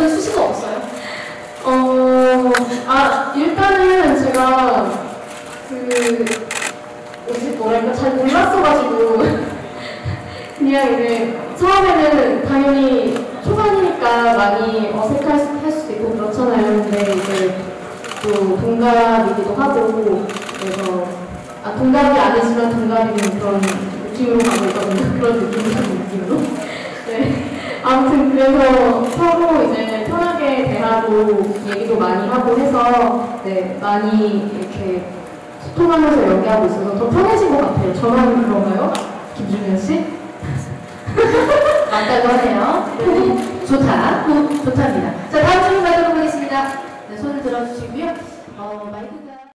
어떤 수식어 없어요? 어, 아, 일단은 제가 그, 뭐지, 뭐랄까, 잘 몰랐어가지고, 그냥 이제 처음에는 당연히 초반이니까 많이 어색할 수, 할 수도 있고 그렇잖아요. 근데 이제 또 동갑이기도 하고, 그래서, 아, 동갑이 아니지만 동갑이는 그런 느낌으로 가고 있거든요. 그런 느낌이라는 느낌으로. 네. 아무튼 그래서 대하고 얘기도 많이 하고 해서 네 많이 이렇게 소통하면서 연기하고 있어서 더 편해진 것 같아요. 저만 그런가요? 김준현 씨? 맞다고 하네요. 네. 좋다. 좋답니다. 자, 다음 질문 받도록 하겠습니다. 네, 손을 들어주시고요. 어, 마이크